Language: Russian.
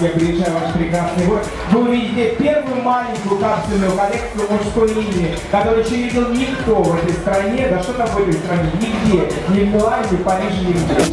Я приезжаю в ваш прекрасный город. Вы увидите первую маленькую капсульную коллекцию мужской линии, которую еще не видел никто в этой стране, да что там в этой стране, нигде, ни в Милане, ни в Париже, нигде.